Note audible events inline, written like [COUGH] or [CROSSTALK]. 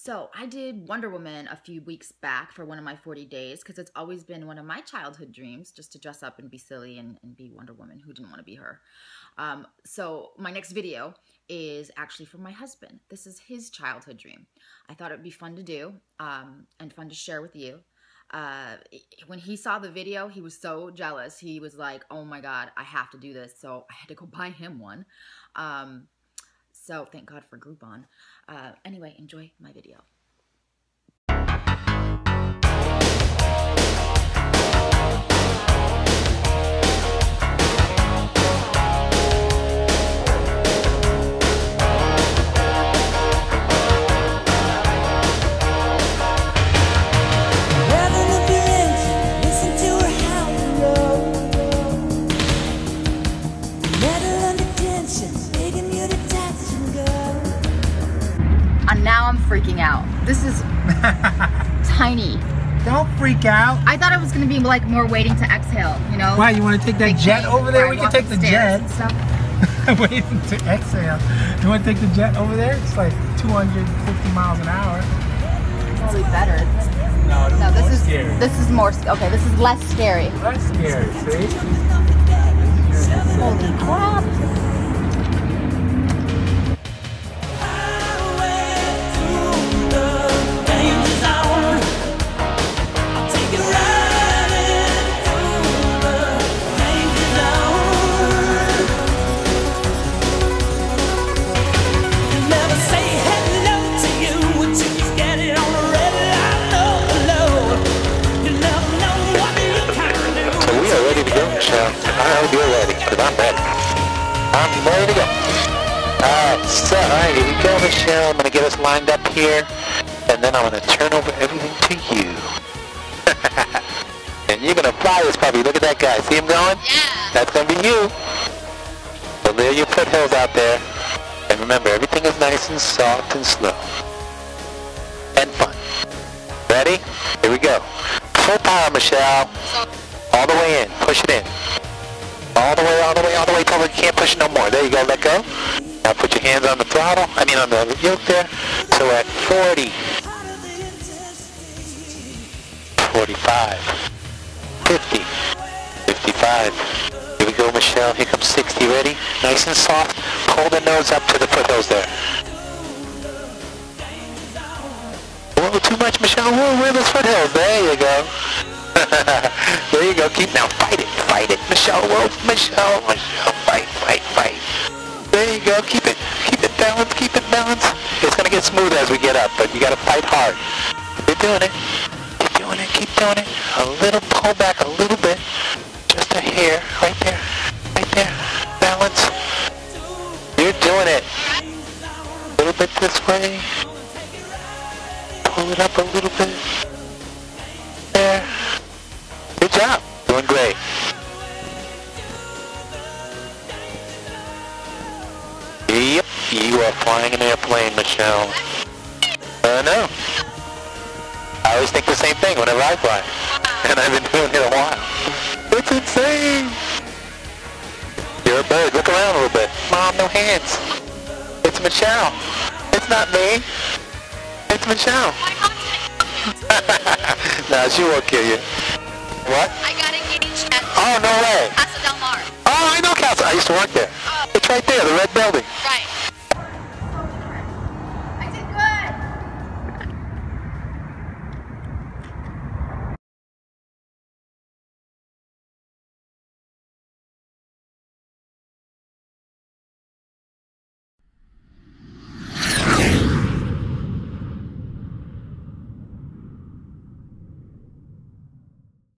So I did Wonder Woman a few weeks back for one of my 40 days because it's always been one of my childhood dreams just to dress up and be silly and, and be Wonder Woman. Who didn't want to be her? Um, so my next video is actually for my husband. This is his childhood dream. I thought it would be fun to do um, and fun to share with you. Uh, when he saw the video, he was so jealous. He was like, oh my God, I have to do this. So I had to go [LAUGHS] buy him one. Um, so thank God for Groupon. Uh, anyway, enjoy my video. Freaking out. This is [LAUGHS] tiny. Don't freak out. I thought it was gonna be like more waiting to exhale, you know? Why, you want to take that jet thing over there? We can take the upstairs jet. and stuff. [LAUGHS] waiting to exhale. You want to take the jet over there? It's like 250 miles an hour. Probably better. No, No, this is scary. this is more okay. This is less scary. Less scary, see? Holy crap! Ready, because I'm ready. I'm ready to go. Alright, so, alright, here we go, Michelle. I'm going to get us lined up here, and then I'm going to turn over everything to you. [LAUGHS] and you're going to fly this puppy. Look at that guy. See him going? Yeah. That's going to be you. So there your foothills out there. And remember, everything is nice and soft and slow. And fun. Ready? Here we go. Full power, Michelle. All the way in. Push it in. All the way, all the way, all the way till you can't push no more. There you go. Let go. Now put your hands on the throttle. I mean on the yoke there. So at 40. 45. 50. 55. Here we go, Michelle. Here comes 60. Ready? Nice and soft. Pull the nose up to the foothills there. Whoa, too much, Michelle. Whoa, where are those foothills? There you go. [LAUGHS] up, but you got to fight hard. You're doing it. Keep doing it. Keep doing it. A little pull back a little bit. Just a hair. Right there. Right there. Balance. You're doing it. A little bit this way. Pull it up a little bit. There. Good job. Doing great. Yep, you are flying an airplane, Michelle. Uh, I know. I always think the same thing whenever I fly. And I've been doing it a while. It's insane. You're a bird. Look around a little bit. Mom, no hands. It's Michelle. It's not me. It's Michelle. [LAUGHS] no, she won't kill you. What? I got engaged at Oh, no way. Casa Del Mar. Oh, I know Casa. I used to work there. It's right there, the red building.